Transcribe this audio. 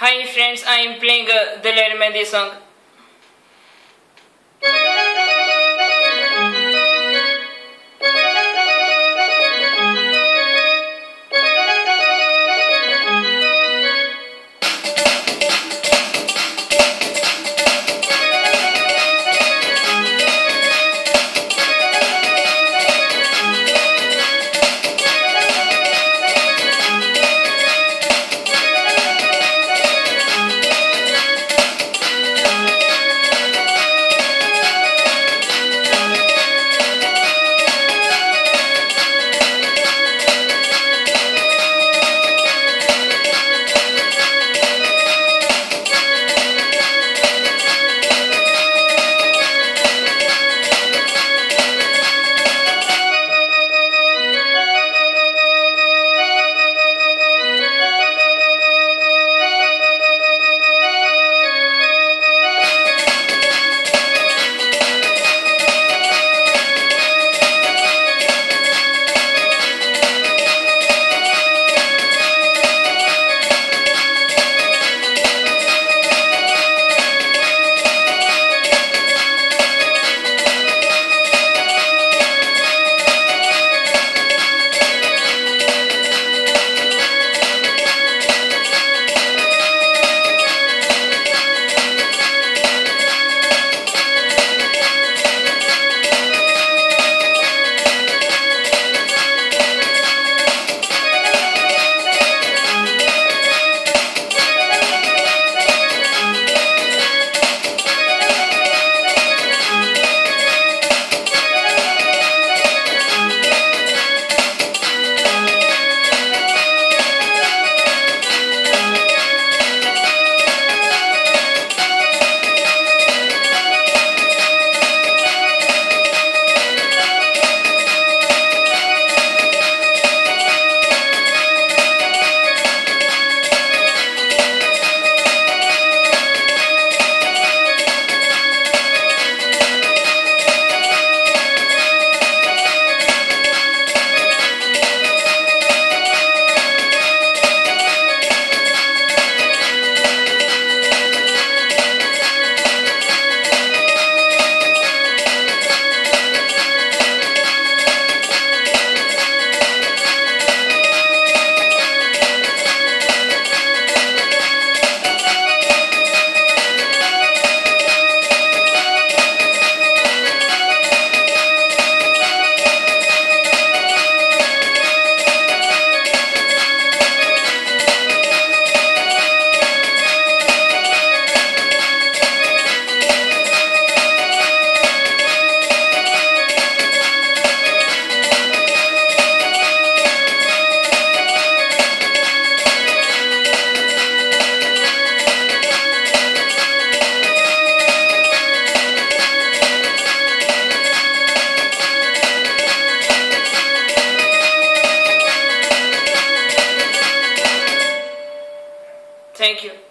Hi friends, I am playing uh, the Lail Mehndi song. Thank you.